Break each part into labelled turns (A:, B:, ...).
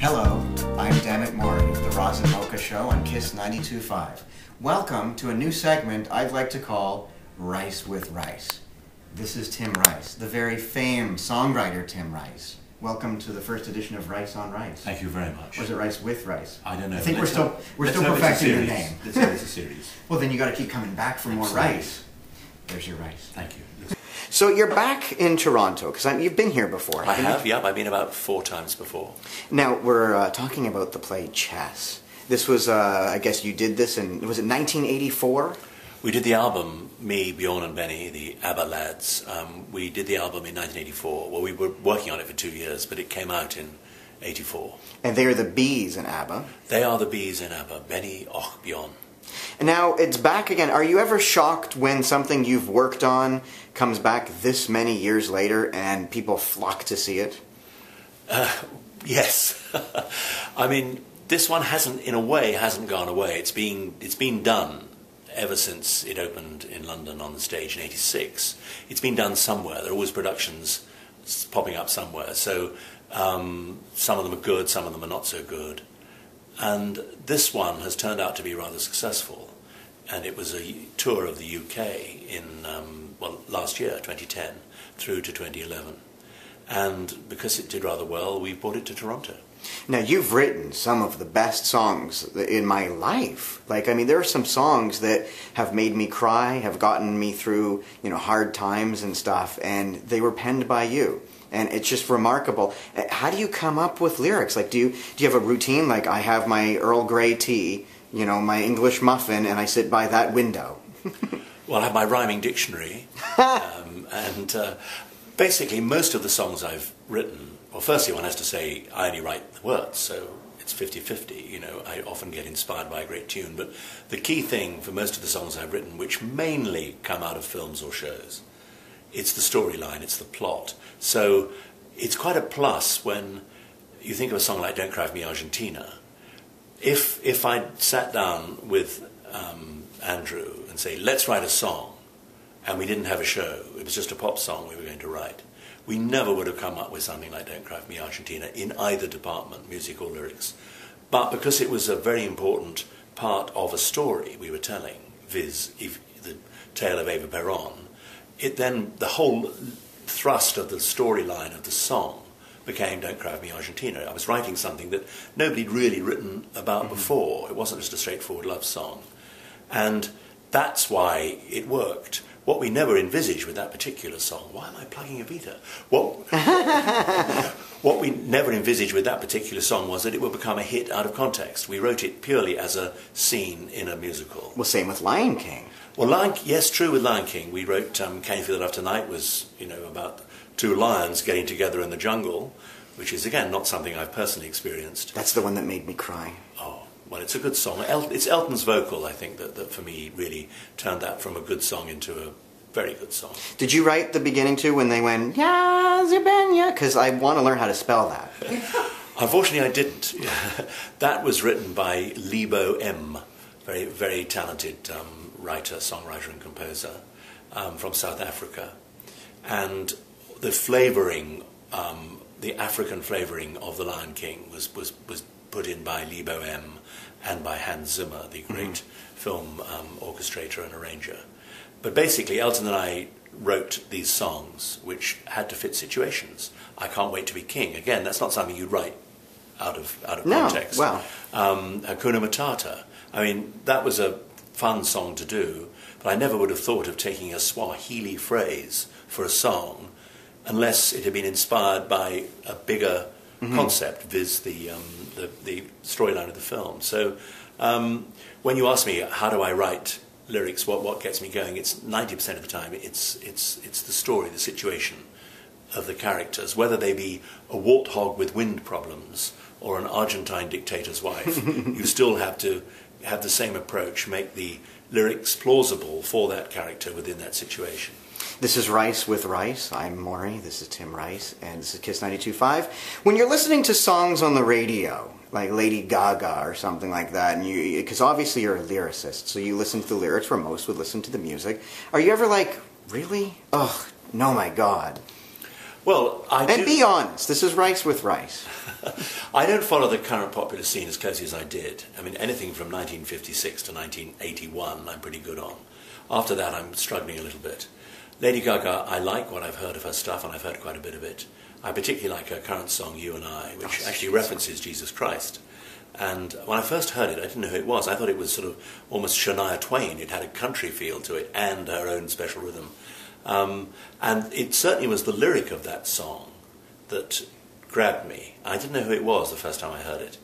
A: Hello, I'm Damnit Maurie of the Roz and Mocha Show on Kiss 92.5. Welcome to a new segment I'd like to call Rice with Rice. This is Tim Rice, the very famed songwriter Tim Rice. Welcome to the first edition of Rice on Rice.
B: Thank you very much.
A: Was it Rice with Rice?
B: I don't know.
A: I think we're still we're still
B: hope it's a
A: perfecting the name.
B: Let's hope it's a series.
A: Well, then you got to keep coming back for more
B: Absolutely.
A: rice. There's your rice.
B: Thank you.
A: So you're back in Toronto because you've been here before.
B: I
A: haven't you?
B: have, yeah, I've been about four times before.
A: Now we're uh, talking about the play Chess. This was, uh, I guess, you did this in was it 1984?
B: We did the album, me, Bjorn, and Benny, the ABBA lads. Um, we did the album in 1984. Well, we were working on it for two years, but it came out in 84.
A: And they are the bees in ABBA.
B: They are the bees in ABBA, Benny, Och, Bjorn.
A: And now it's back again. Are you ever shocked when something you've worked on comes back this many years later and people flock to see it?
B: Yes. I mean, this one hasn't, in a way, hasn't gone away. It's been, it's been done ever since it opened in London on the stage in 86. It's been done somewhere. There are always productions popping up somewhere. So um, some of them are good, some of them are not so good. And this one has turned out to be rather successful. And it was a tour of the UK in, um, well, last year, 2010, through to 2011. And because it did rather well, we brought it to Toronto.
A: Now you've written some of the best songs in my life. Like I mean, there are some songs that have made me cry, have gotten me through you know hard times and stuff, and they were penned by you. And it's just remarkable. Uh, How do you come up with lyrics? Like, do you do you have a routine? Like, I have my Earl Grey tea, you know, my English muffin, and I sit by that window.
B: Well, I have my rhyming dictionary, um, and uh, basically most of the songs I've written. Well, firstly, one has to say I only write the words, so it's 50-50. You know, I often get inspired by a great tune, but the key thing for most of the songs I've written, which mainly come out of films or shows, it's the storyline, it's the plot. So it's quite a plus when you think of a song like "Don't Cry for Me, Argentina." If if I sat down with um, Andrew and say, "Let's write a song," and we didn't have a show, it was just a pop song we were going to write, we never would have come up with something like "Don't Cry for Me, Argentina" in either department, music or lyrics. But because it was a very important part of a story we were telling, viz., if the tale of Eva Peron, it then the whole thrust of the storyline of the song became Don't Cry for Me Argentina. I was writing something that nobody'd really written about mm-hmm. before. It wasn't just a straightforward love song. And that's why it worked. What we never envisaged with that particular song, why am I plugging Evita? What, what we never envisaged with that particular song was that it would become a hit out of context. We wrote it purely as a scene in a musical.
A: Well, same with Lion King.
B: Well, Lion, yes, true with Lion King. We wrote um, Can You Feel It After Night was, you know, about two lions getting together in the jungle, which is, again, not something I've personally experienced.
A: That's the one that made me cry.
B: Oh, well, it's a good song. El- it's Elton's vocal, I think, that, that for me really turned that from a good song into a very good song.
A: Did you write the beginning too when they went Yazubenya? Because I want to learn how to spell that.
B: Unfortunately, I didn't. that was written by Lebo M, very, very talented um, writer, songwriter, and composer um, from South Africa. And the flavouring, um, the African flavouring of The Lion King was, was, was put in by Lebo M and by Hans Zimmer, the great film um, orchestrator and arranger. But basically, Elton and I wrote these songs which had to fit situations. I Can't Wait to Be King. Again, that's not something you'd write out of, out of
A: No,
B: context.
A: well.
B: Um, Hakuna Matata. I mean, that was a fun song to do, but I never would have thought of taking a Swahili phrase for a song unless it had been inspired by a bigger concept, viz. the, um, the, the storyline of the film. So um, when you ask me, how do I write lyrics, what, what gets me going, it's 90% of the time, it's, it's, it's the story, the situation of the characters, whether they be a warthog with wind problems or an Argentine dictator's wife, you still have to have the same approach, make the lyrics plausible for that character within that situation.
A: This is Rice with Rice. I'm Maurie. This is Tim Rice, and this is Kiss 92.5. When you're listening to songs on the radio, like Lady Gaga or something like that, and you, because obviously you're a lyricist, so you listen to the lyrics where most would listen to the music. Are you ever like, Really? Oh, no, my God.
B: Well, I
A: And
B: do,
A: be honest. This is rice with rice.
B: I don't follow the current popular scene as closely as I did. I mean, anything from 1956 to 1981, I'm pretty good on. After that, I'm struggling a little bit. Lady Gaga, I like what I've heard of her stuff, and I've heard quite a bit of it. I particularly like her current song, You and I, which
A: Oh,
B: actually references Jesus Christ. And when I first heard it, I didn't know who it was. I thought it was sort of almost Shania Twain. It had a country feel to it and her own special rhythm. Um, and it certainly was the lyric of that song that grabbed me. I didn't know who it was the first time I heard it.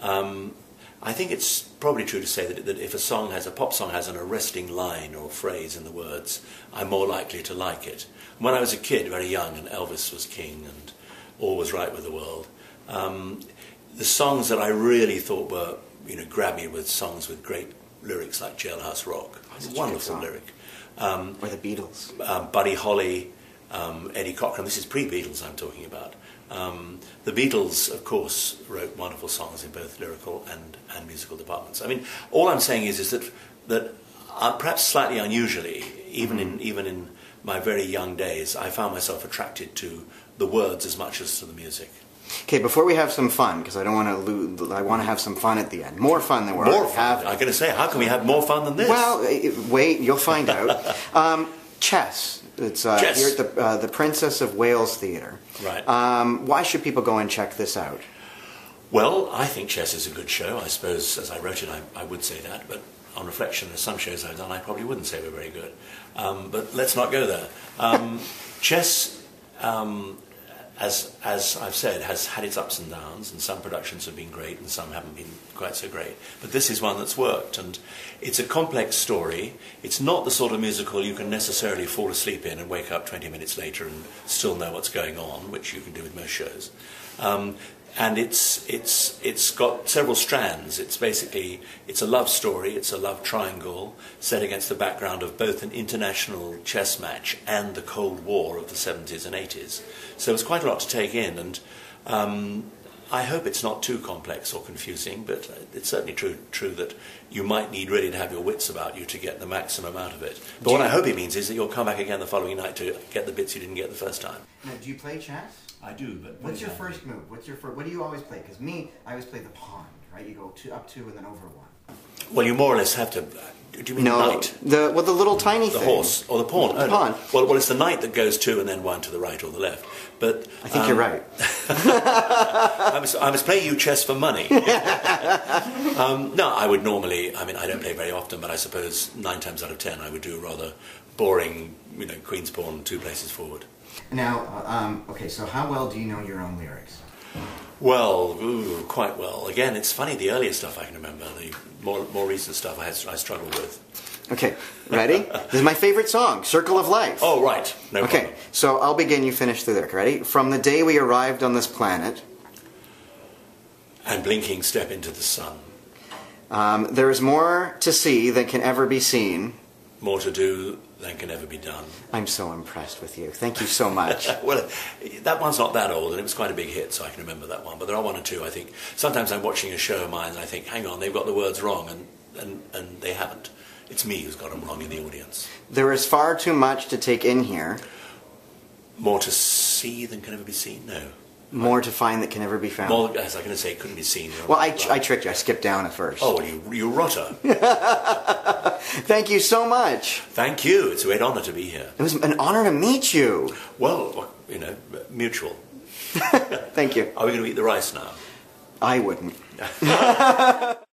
B: Um, I think it's probably true to say that, that if a song has a pop song has an arresting line or phrase in the words, I'm more likely to like it. When I was a kid, very young, and Elvis was king and all was right with the world, um, the songs that I really thought were, you know, grabbed me were songs with great lyrics like Jailhouse Rock.
A: That's a
B: wonderful lyric. Um,
A: Or the Beatles.
B: um, Buddy Holly, um, Eddie Cochran. This is pre-Beatles I'm talking about. Um, the Beatles, of course, wrote wonderful songs in both lyrical and, and musical departments. I mean, all I'm saying is, is that that uh, perhaps slightly unusually, even in even in my very young days, I found myself attracted to the words as much as to the music.
A: Okay, before we have some fun, because I don't want to lose, I want to have some fun at the end. More fun than we're
B: More
A: already
B: fun.
A: having.
B: I'm going to say, how can we have more fun than this?
A: Well, wait, you'll find out. um, chess. It's uh,
B: Chess.
A: here at the uh, the Princess of Wales Theatre.
B: Right.
A: Um, why should people go and check this out?
B: Well, I think chess is a good show. I suppose, as I wrote it, I, I would say that. But on reflection, there's some shows I've done I probably wouldn't say were very good. Um, but let's not go there. Um, chess, um, as as I've said, has had its ups and downs, and some productions have been great, and some haven't been quite so great. But this is one that's worked, and it's a complex story. It's not the sort of musical you can necessarily fall asleep in and wake up 20 minutes later and still know what's going on, which you can do with most shows. Um, and it's it's it's got several strands. It's basically it's a love story. It's a love triangle set against the background of both an international chess match and the Cold War of the 70s and 80s. So it's quite a lot to take in, and um, I hope it's not too complex or confusing. But it's certainly true true that you might need really to have your wits about you to get the maximum out of it. But
A: Do
B: what
A: you-
B: I hope it means is that you'll come back again the following night to get the bits you didn't get the first time.
A: Now, do you play chess?
B: I do, but
A: What's your first move? What's your first? What do you always play? Because me, I always play the pawn. Right, you go two, up two and then over one.
B: Well, you more or less have to. Do you mean
A: No,
B: knight?
A: the well, the little tiny thing.
B: The
A: thing.
B: horse or the pawn?
A: The
B: Oh, no.
A: pawn.
B: Well, well, it's the knight that goes two and then one to the right or the left. But
A: I think
B: um,
A: you're right.
B: I must, I must play you chess for money. um, no, I would normally. I mean, I don't play very often, but I suppose nine times out of ten, I would do a rather boring, you know, queen's pawn, two places forward.
A: Now, uh, um, okay, so how well do you know your own lyrics?
B: Well, ooh, quite well. Again, it's funny. The earlier stuff I can remember. The more more recent stuff I had, I struggle with.
A: Okay, ready? this is my favorite song, "Circle of Life."
B: Oh, right. No
A: Okay,
B: problem.
A: so I'll begin. You finish the lyric. Ready? From the day we arrived on this planet,
B: And blinking step into the sun.
A: um, there is more to see than can ever be seen.
B: More to do than can ever be done.
A: I'm so impressed with you. Thank you so much.
B: Well, that one's not that old, and it was quite a big hit, so I can remember that one. But there are one or two, I think. Sometimes I'm watching a show of mine, and I think, hang on, they've got the words wrong, and, and, and they haven't. It's me who's got them wrong in the audience.
A: there is far too much to take in here,
B: More to see than can ever be seen? No.
A: more to find that can never be found.
B: More, as I'm going to say, couldn't be seen.
A: well, I, I tricked you. I skipped down at first.
B: Oh, you, you rotter.
A: Thank you so much.
B: Thank you. It's a great honour to be here.
A: It was an honor to meet you.
B: Well, you know, mutual.
A: Thank you.
B: Are we going to eat the rice now?
A: I wouldn't.